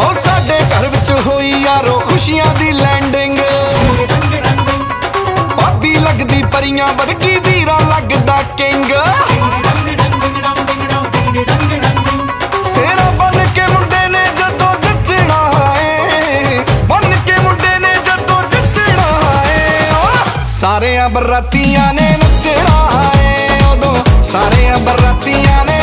ਉਹ ਸਾਡੇ ਘਰ ਵਿੱਚ ਹੋਈ ਯਾਰੋ ਖੁਸ਼ੀਆਂ ਦੀ ਲੈਂਡਿੰਗ ਭਾਬੀ ਲੱਗਦੀ ਪਰੀਆਂ ਵਰਗੀ ਵੀਰਾ ਲੱਗਦਾ ਕਿੰਗ ਸਾਰਿਆਂ ਬਰਾਤੀਆਂ ਨੇ ਨੱਚਣਾ ਹੈ। ਉਦੋਂ ਸਾਰਿਆਂ ਬਰਤੀਆਂ ਨੇ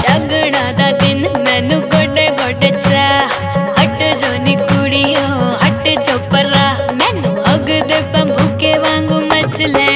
ਸ਼ਗਣਾ ਦਾ ਦਿਨ ਮੈਨੂੰ ਗੋਡੇ ਗੋਡੇ ਚਾ ਹਟ ਜੋ ਨੀ ਕੁੜੀਓ ਹਟ ਜੋ ਪਰਾ ਮੈਨੂੰ ਅਗ ਦੇ ਬੰਬੂਕੇ ਵਾਂਗੂ ਮਚ ਲੈਣ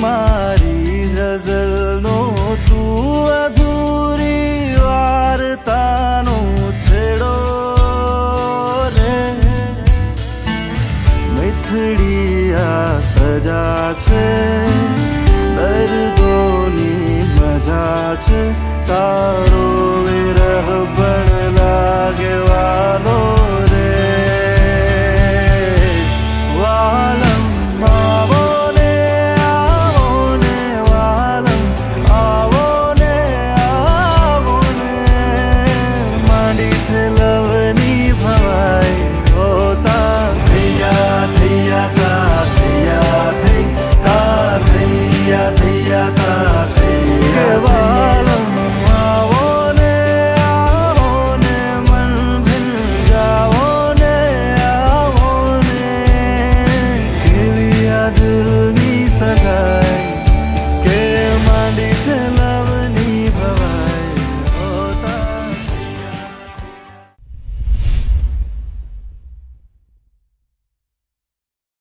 મારી ગઝલનો તું અધૂરી વાર્તાનો છેડો રે. મીઠડી સજા છે દર્દોની મજા છે તાર हवाई होता धैया धैया ता धैया धै